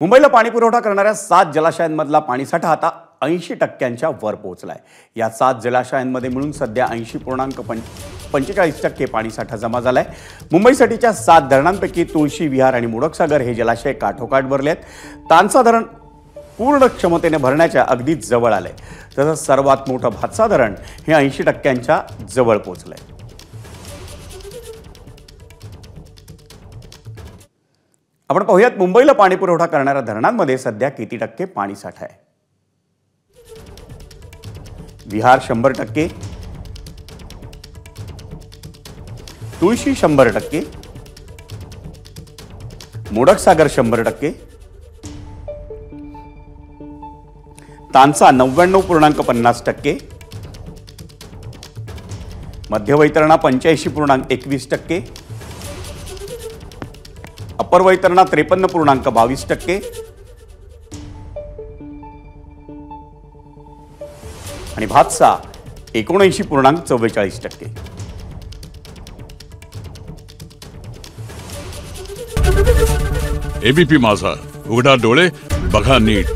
मुंबईला पाणी पुरवठा करणाऱ्या सात जलाशयांमधला पाणीसाठा आता ऐंशी टक्क्यांच्या वर पोहोचला आहे या सात जलाशयांमध्ये मिळून सध्या ऐंशी पूर्णांक पं पंचेचाळीस टक्के पाणीसाठा जमा झाला आहे मुंबईसाठीच्या सात धरणांपैकी तुळशी विहार आणि मुडकसागर हे जलाशय काठोकाठ भरले आहेत तानसा धरण पूर्ण क्षमतेने भरण्याच्या अगदी जवळ आलं आहे तसंच सर्वात मोठं भातसा धरण हे ऐंशी टक्क्यांच्या जवळ पोहोचलंय. आपण पाहूयात मुंबईला पाणी पुरवठा करणाऱ्या धरणांमध्ये सध्या किती टक्के पाणी साठा आहे? विहार शंभर टक्के तुळशी शंभर टक्के मोडकसागर शंभर टक्के तानसा नव्याण्णव पूर्णांक पन्नास टक्के मध्यवैतरणा पंच्याऐंशी पूर्णांक एकवीस टक्के अपर वैतरणा त्रेपन्न पूर्णांक बावीस टक्के. आणि भातसा एकोणऐंशी पूर्णांक चव्वेचाळीस टक्के. एबीपी माझा. उघडा डोळे बघा नीट.